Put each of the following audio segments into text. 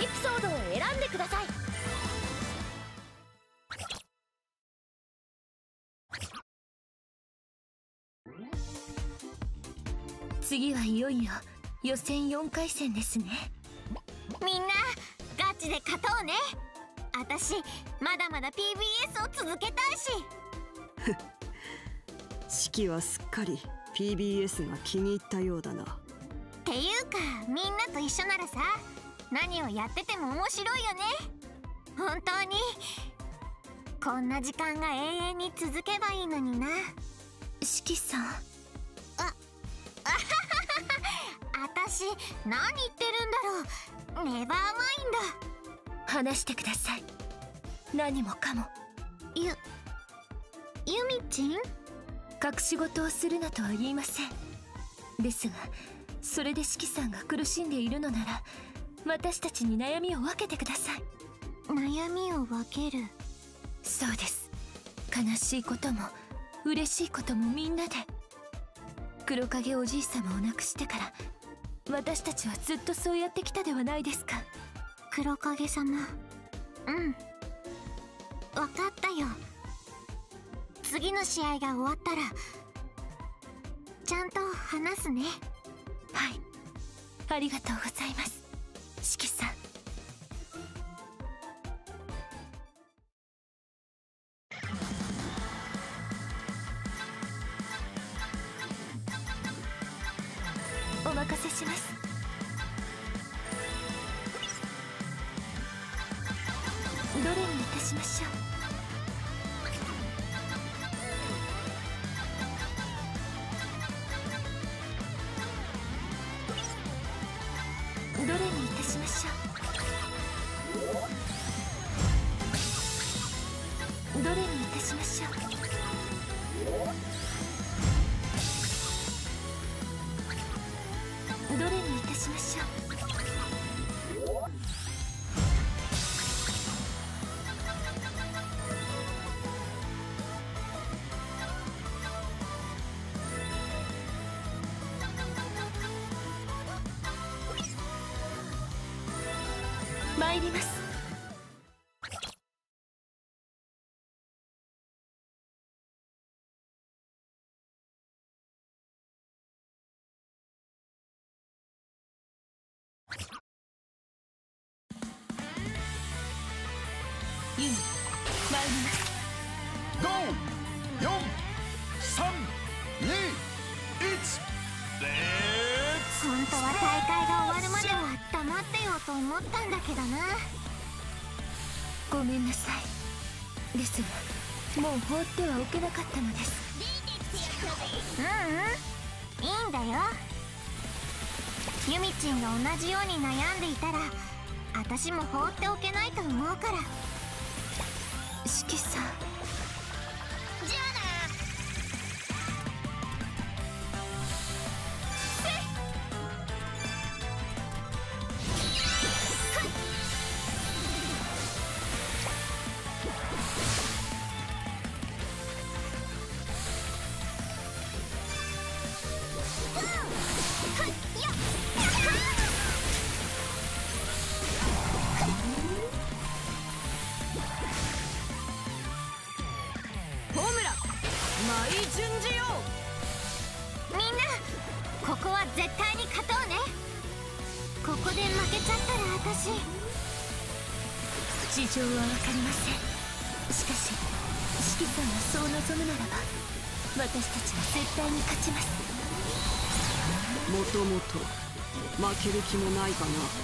エピソードを選んでください。次はいよいよ予選4回戦ですね。みんなガチで勝とうね。私まだまだ PBS を続けたいし。四季はすっかり PBS が気に入ったようだな。っていうかみんなと一緒ならさ何をやってても面白いよね。本当に。こんな時間が永遠に続けばいいのにな。四季さん。ああはは私何言ってるんだろう。ネバーマインド。話してください。何もかも。ゆゆみちん？隠し事をするなとは言いません。ですがそれで四季さんが苦しんでいるのなら私たちに悩みを分けてください。悩みを分ける。そうです。悲しいことも嬉しいこともみんなで。黒影おじい様を亡くしてから私たちはずっとそうやってきたではないですか。黒影様。うん。分かったよ。次の試合が終わったらちゃんと話すね。はい。ありがとうございます四季さん。どれ思ったんだけどな。ごめんなさい。ですがもう放ってはおけなかったのです。ううん。いいんだよ。ユミちんが同じように悩んでいたら私も放っておけないと思うから。四季さんる気もないかな。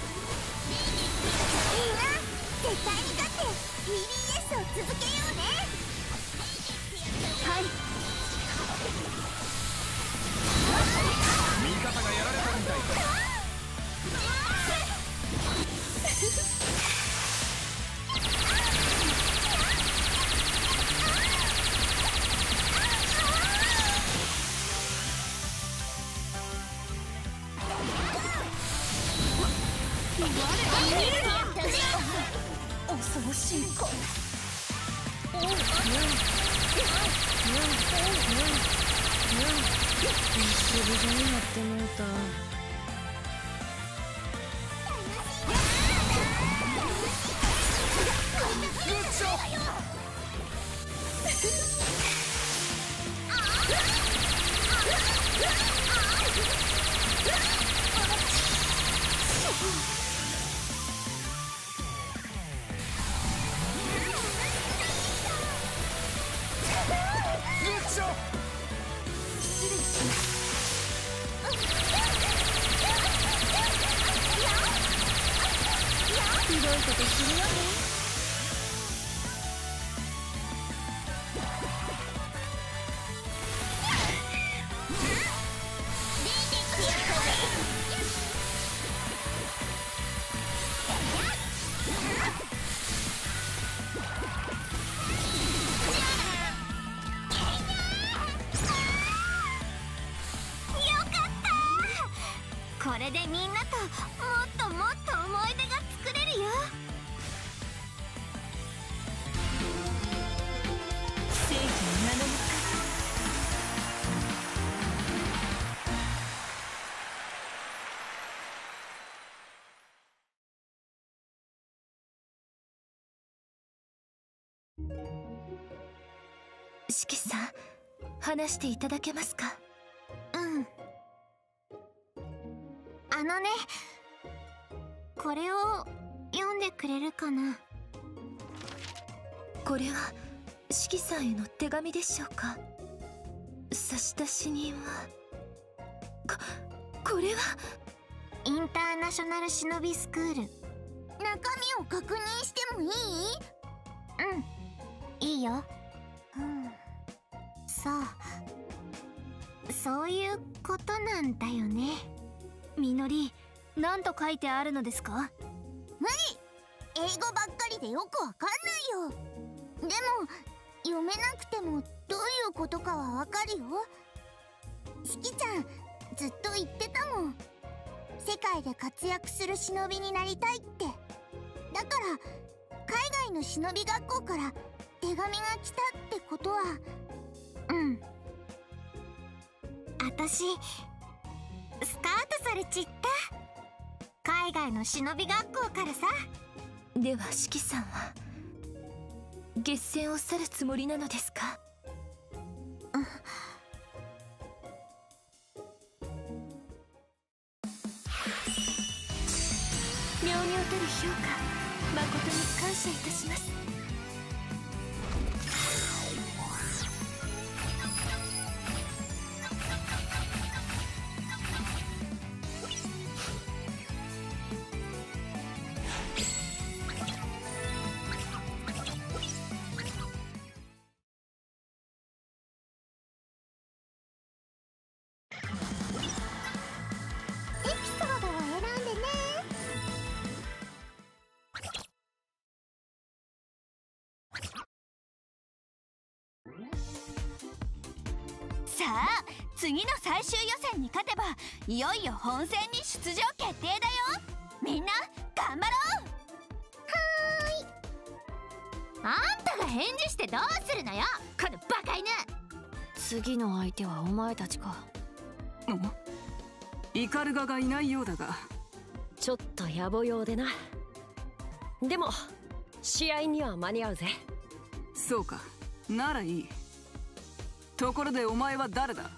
いことするよね話していただけますか？うん。あのねこれを読んでくれるかな？これは四季さんへの手紙でしょうか？差出人は？ここれは？インターナショナル忍びスクール。中身を確認してもいい？うん。いいよ。うん。そう。そういうことなんだよね。みのり何と書いてあるのですか？無理。英語ばっかりでよくわかんないよ。でも読めなくてもどういうことかはわかるよ。しきちゃんずっと言ってたもん。世界で活躍する忍びになりたいって。だから海外の忍び学校から手紙が来たってことは。うん。私スカウトされちった。海外の忍び学校からさ。では四季さんは月戦を去るつもりなのですか？妙々たる評価誠に感謝いたします最終予選に勝てばいよいよ本戦に出場決定だよ。みんな頑張ろう。あんたが返事してどうするのよ。このバカ犬。次の相手はお前たちか。イカルガがいないようだが。ちょっと野暮用でな。でも試合には間に合うぜ。そうか。ならいい。ところでお前は誰だ？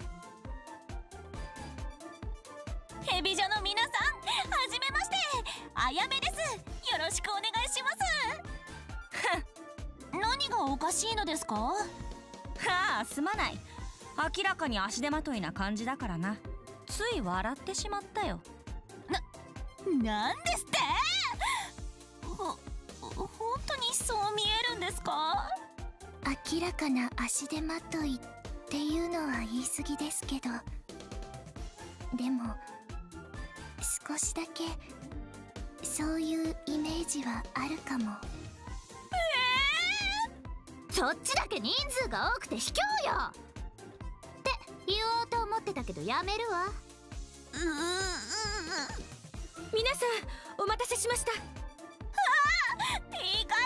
あやめです。よろしくお願いします。何がおかしいのですか？はあすまない。明らかに足手まといな感じだからな。つい笑ってしまったよ。ななんですって？ほ本当にそう見えるんですか？明らかな足手まといっていうのは言い過ぎですけど。でも少しだけそういうイメージはあるかも。そっちだけ人数が多くて卑怯よ。って言おうと思ってたけどやめるわ。皆さんお待たせしました。イカルガさん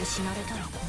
で死なれたら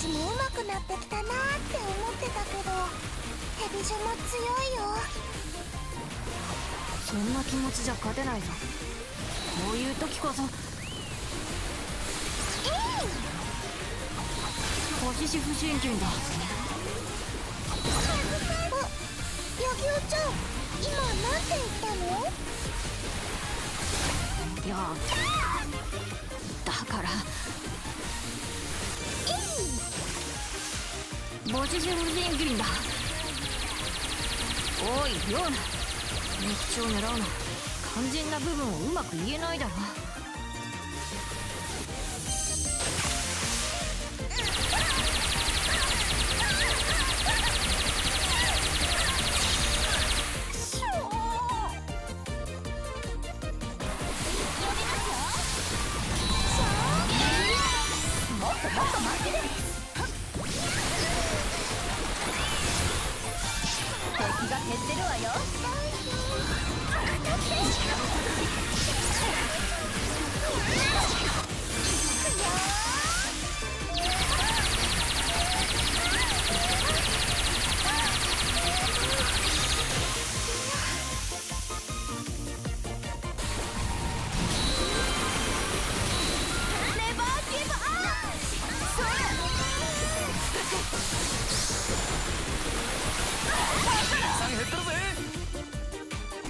ちも上手くなってきたなーって思ってたけどヘビジュも強いよ。そんな気持ちじゃ勝てないぞ。こういう時こそ。星シ不だ。あヤギオちゃん今なんて言ったの？いやだから星シ不神剣だ。おいヨウナ日地を狙うの肝心な部分をうまく言えないだろ。減ったぜ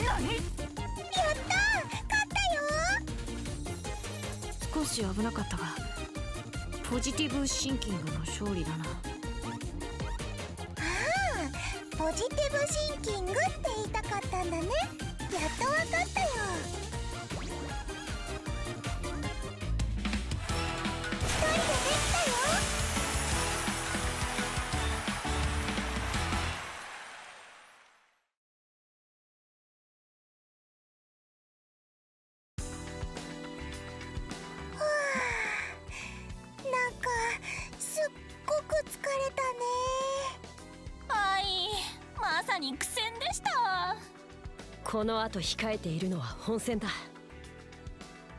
何やった勝ったよ。少し危なかったがポジティブシンキングの勝利だな。ああポジティブシンキングって言いたかったんだね。やっとわかったよ。の後控えているのは本戦だ。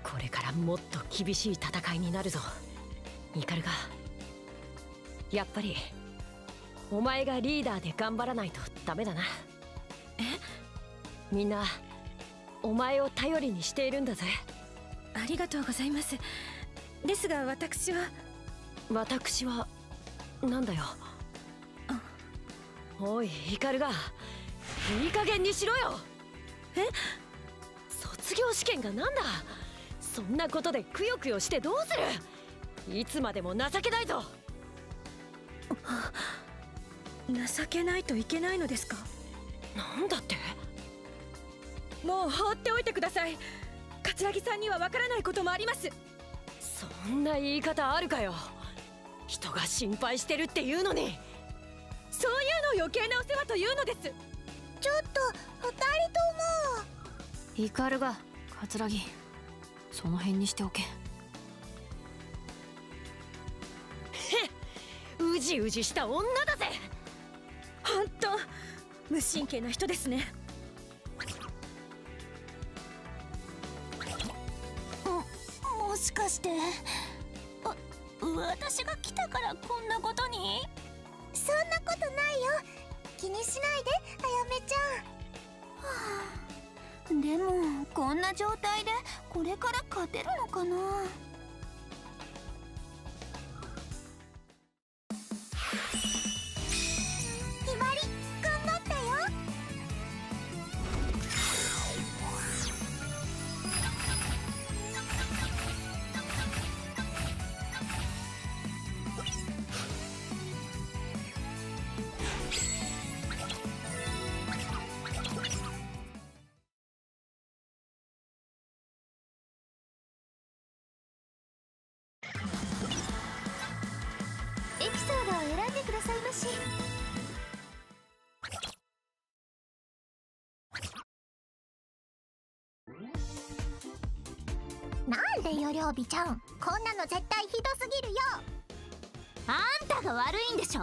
これからもっと厳しい戦いになるぞ。イカルがやっぱりお前がリーダーで頑張らないとダメだな。え？みんなお前を頼りにしているんだぜ。ありがとうございます。ですが私は。私はなんだよ。おいイカルがいい加減にしろよえ？卒業試験がなんだ？そんなことでくよくよしてどうする？いつまでも情けないぞ。情けないといけないのですか？なんだって？もう放っておいてください。桂木さんにはわからないこともあります。そんな言い方あるかよ。人が心配してるっていうのに。そういうのを余計なお世話というのですちょっと二人とも。イカルが桂木。その辺にしておけ。へっ。うじうじした女だぜ。本当無神経な人ですね。ももしかして。あ私が来たからこんなことに？そんなことないよ気にしないであやめちゃん。でもこんな状態でこれから勝てるのかな？なんでよ両備ちゃん。こんなの絶対ひどすぎるよ。あんたが悪いんでしょ？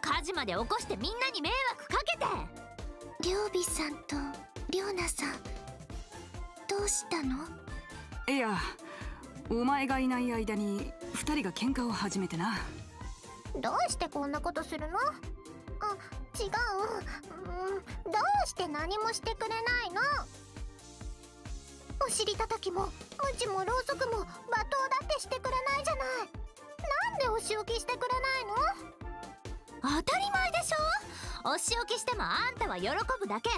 火事まで起こしてみんなに迷惑かけて。両備さんとりょうなさんどうしたの？いやお前がいない間に二人が喧嘩を始めてな。どうしてこんなことするの？あ違う、うん、どうして何もしてくれないの？お尻叩きも鞭もろうそくも罵倒だってしてくれないじゃない。なんでお仕置きしてくれない当たり前でしょ。お仕置きしてもあんたは喜ぶだけ。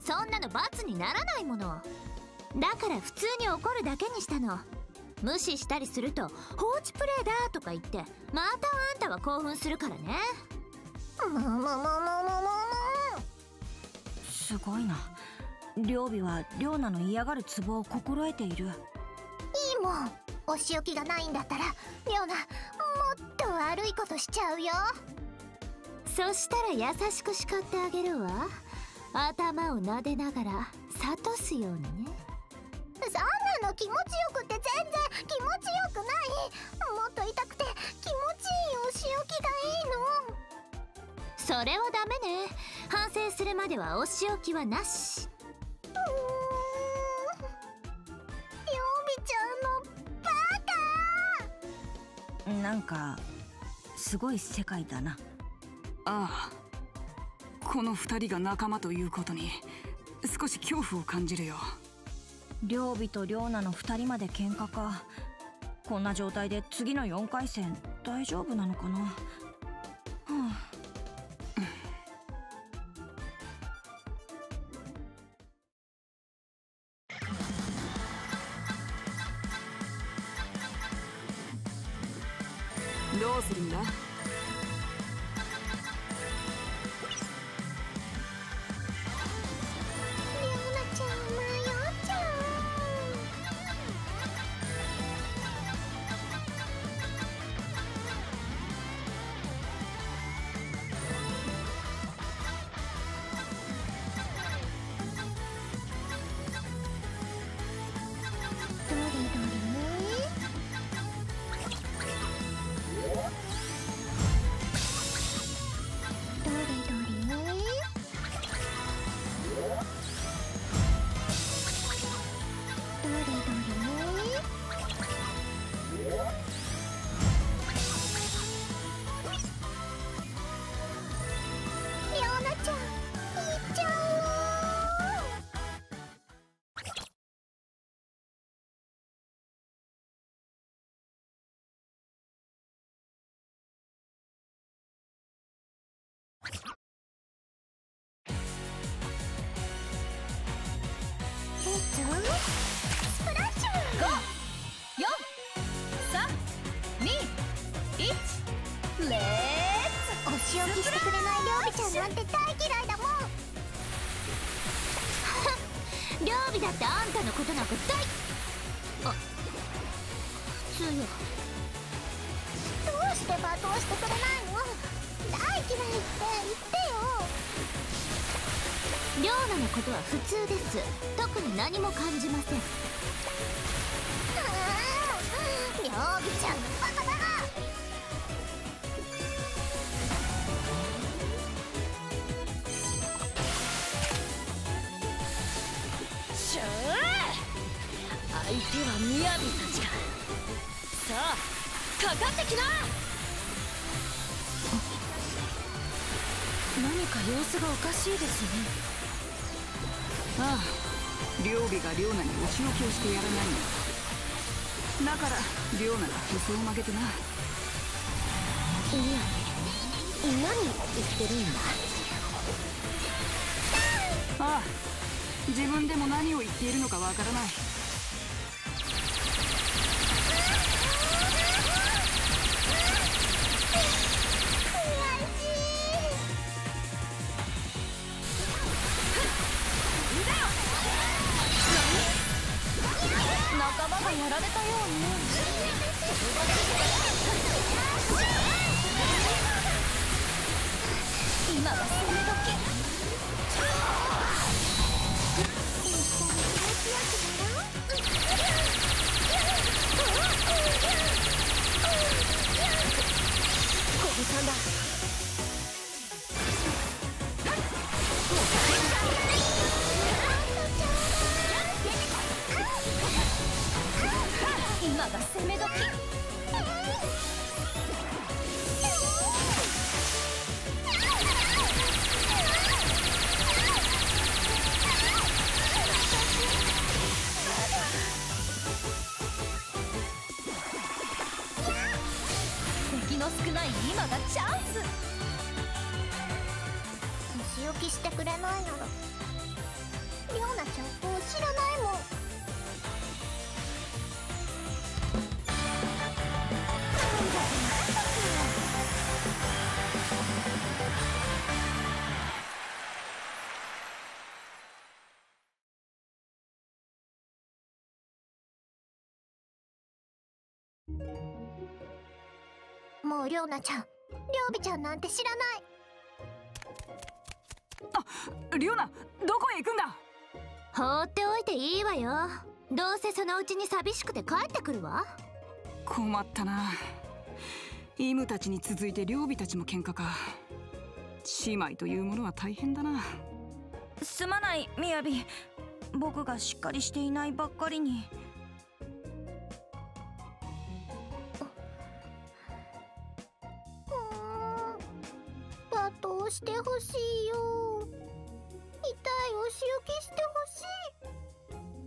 そんなの罰にならないもの。だから普通に怒るだけにしたの。無視したりすると放置プレイだとか言ってまたあんたは興奮するからね。のももももももも。すごいな両備は両ナの嫌がるツボを心得ている。いいもん。お仕置きがないんだったらりょうなもっと悪いことしちゃうよ。そしたら優しく叱ってあげるわ。頭を撫でながら諭すようにね。そんなの気持ちよくって全然気持ちよくない。もっと痛くて気持ちいいお仕置きがいいの。それはダメね。反省するまではお仕置きはなし。なんかすごい世界だな。ああこの二人が仲間ということに少し恐怖を感じるよ。両備と両ナの二人まで喧嘩か。こんな状態で次の4回戦大丈夫なのかななんて大嫌いだもん。ツ両備だってあんたのことなんか大あ普通よどうして罵倒してくれないの？大嫌いって言ってよ。リョーナのことは普通です。特に何も感じません。料理ちゃんの手はみやびたちかさあかかってきな何か様子がおかしいですね。ああ両備が両ナにお仕置きをしてやらないの。だから両ナがへそを曲げてな。いや何言ってるんだああ自分でも何を言っているのかわからない今がチャンス。仕置きしてくれないなら妙な兆候知らないもん。もうりょうなちゃん。りょうびちゃんなんて知らない。リオナどこへ行くんだ？放っておいていいわよ。どうせそのうちに寂しくて帰ってくるわ。困ったな。イムたちに続いて両備たちも喧嘩か。姉妹というものは大変だな。すまないみやび。僕がしっかりしていないばっかりにしてほしいよ。痛いお仕置きしてほし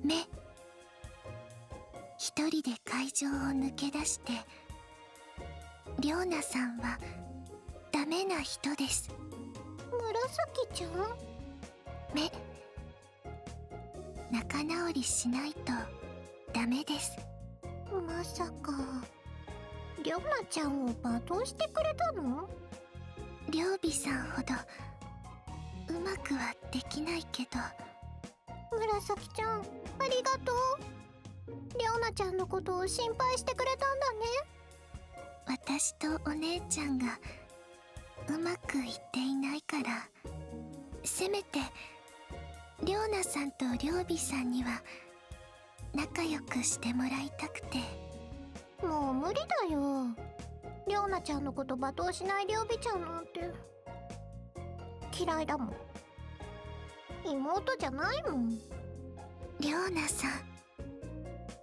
い。目。一人で会場を抜け出してりょうなさんはダメな人です。紫ちゃん？目。仲直りしないとダメです。まさか。りょうなちゃんを罵倒してくれたの？りょうびさんほどうまくはできないけど。紫ちゃんありがとう。りょうなちゃんのことを心配してくれたんだね。私とお姉ちゃんがうまくいっていないから。せめてりょうなさんとりょうびさんには仲良くしてもらいたくて。もう無理だよ。りょうなちゃんのこと罵倒しないりょうびちゃんなんて。嫌いだもん。妹じゃないもん。りょうなさん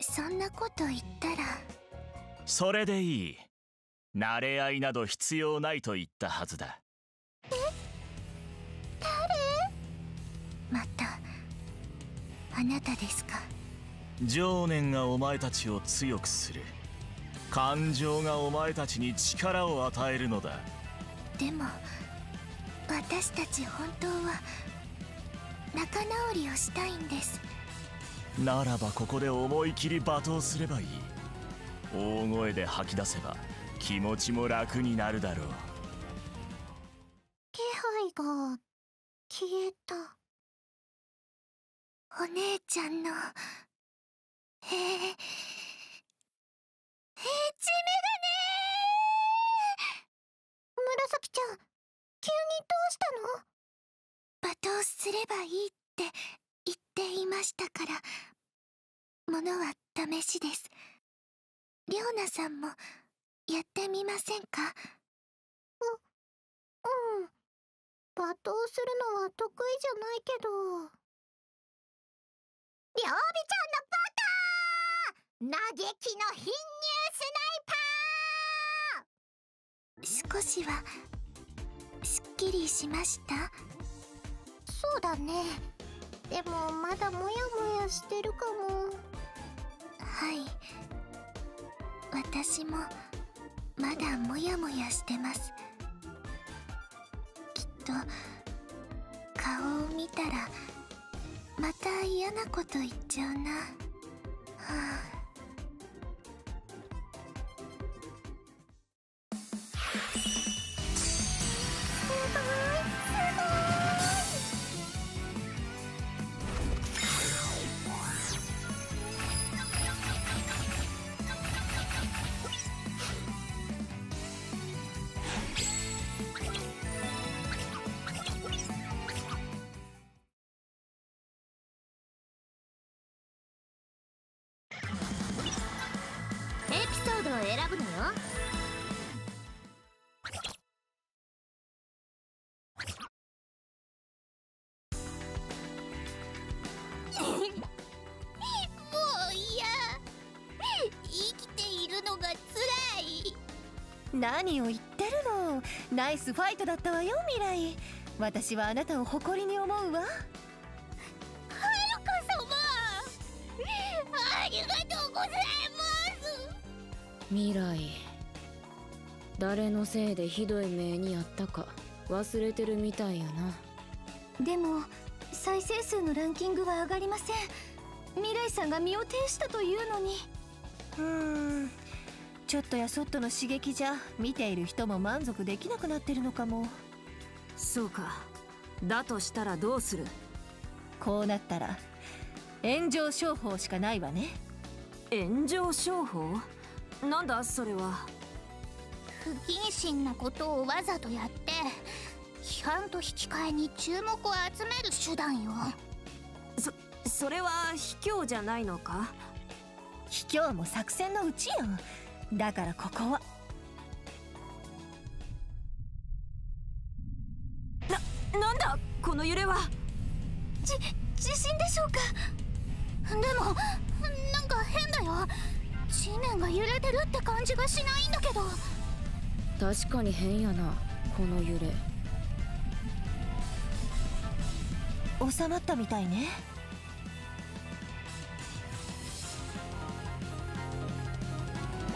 そんなこと言ったら。それでいい。慣れ合いなど必要ないと言ったはずだ。またあなたですか？情念がお前たちを強くする感情がお前たちに力を与えるのだ。でも私たち本当は仲直りをしたいんです。ならばここで思い切り罵倒すればいい。大声で吐き出せば気持ちも楽になるだろう。気配が消えた。お姉ちゃんのへえへちメガネ紫ちゃん急にどうしたの？罵倒すればいいって言っていましたからものは試しです。りょうなさんもやってみませんか？ううん。罵倒するのは得意じゃないけど。りょうびちゃんのバカ嘆きの貧乳スナイパー少しはすっきりしました？そうだね。でもまだモヤモヤしてるかも。はい。私もまだモヤモヤしてます。きっと顔を見たらまた嫌なこと言っちゃうな。はあを選ぶのよ。もう嫌。生きているのが辛い。何を言ってるの？ナイスファイトだったわよ未来。私はあなたを誇りに思うわ。はるか様。ありがとうございます未来。誰のせいでひどい目にあったか忘れてるみたいやな。でも再生数のランキングは上がりません。未来さんが身を挺したというのに。うーん。ちょっとやそっとの刺激じゃ見ている人も満足できなくなってるのかも。そうか。だとしたらどうする？こうなったら炎上商法しかないわね。炎上商法？なんだそれは？不謹慎なことをわざとやって批判と引き換えに注目を集める手段よ。そそれは卑怯じゃないのか？卑怯も作戦のうちよ。だからここは。ななんだ？この揺れは？じ地震でしょうか？でもなんか変だよ地面が揺れてるって感じがしないんだけど。確かに変やなこの揺れ。収まったみたいね。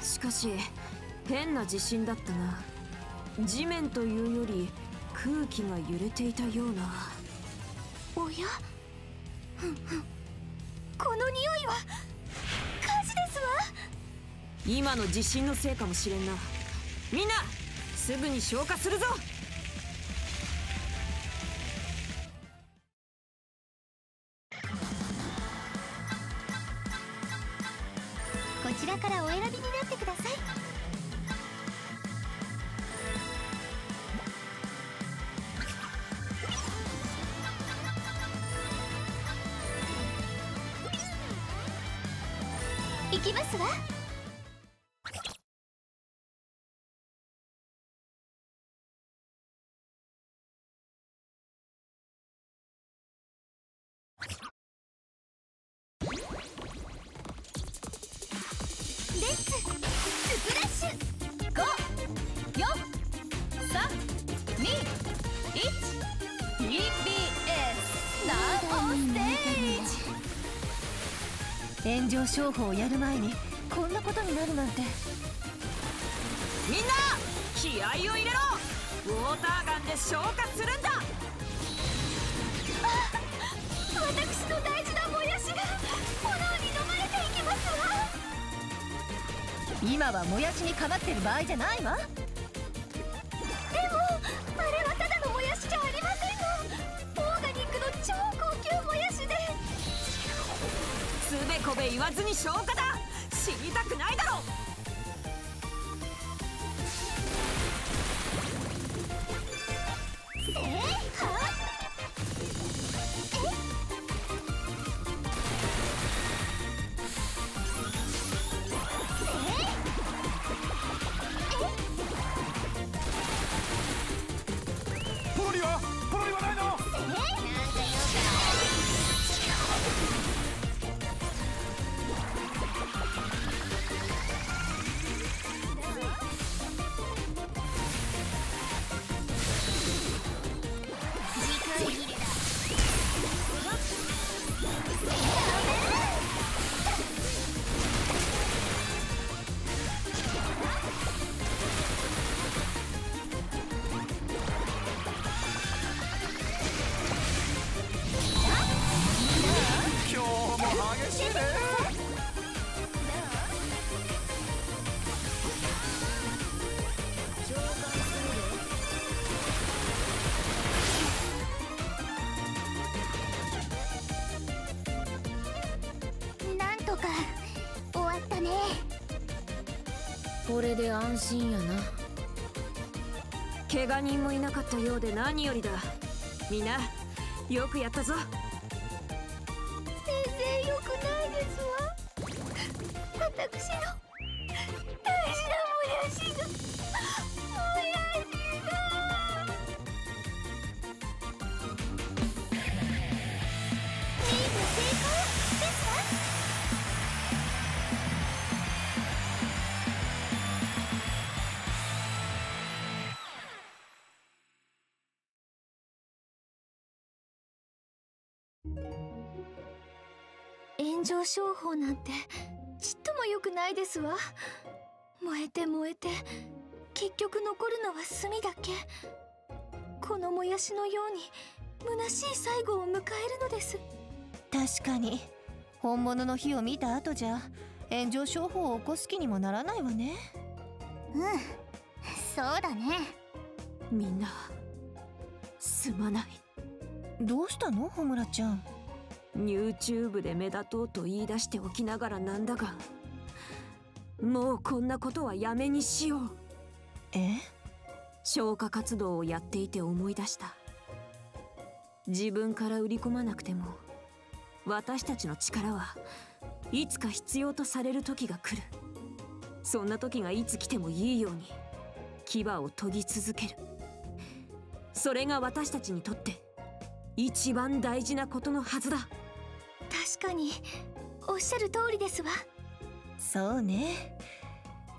しかし変な地震だったな。地面というより空気が揺れていたような。おや？ふんふんこの匂いは今の地震のせいかもしれんな。みんなすぐに消火するぞ。こちらからお選びになってください。上商法をやる前にこんなことになるなんて。みんな気合を入れろ。ウォーターガンで消火するんだ。私の大事なもやしが炎に飲まれていきますわ。今はもやしにかまってる場合じゃないわ言わずに消化だ。心やな。怪我人もいなかったようで何よりだ。みんなよくやったぞ。炎上商法なんてちっとも良くないですわ。燃えて燃えて結局残るのは炭だけ。このもやしのように虚しい最後を迎えるのです。確かに。本物の火を見た後じゃ炎上商法を起こす気にもならないわね。うん。そうだね。みんなすまないどうしたの？穂村ちゃん。YouTube で目立とうと言い出しておきながらなんだがもうこんなことはやめにしよう。え？消火活動をやっていて思い出した。自分から売り込まなくても私たちの力はいつか必要とされる時が来る。そんな時がいつ来てもいいように牙を研ぎ続ける。それが私たちにとって一番大事なことのはずだ。確かにおっしゃる通りですわ。そうね。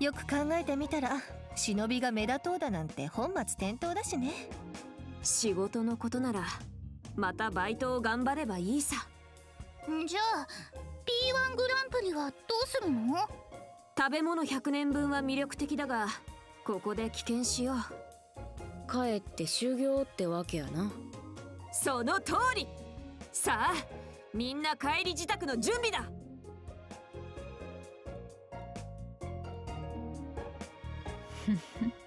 よく考えてみたら忍びが目立とうだなんて本末転倒だしね。仕事のことならまたバイトを頑張ればいいさ。じゃあ P1 グランプリはどうするの？食べ物100年分は魅力的だがここで棄権しよう。帰って修行ってわけやなその通り。さあみんな帰り自宅の準備だ。ふ ふ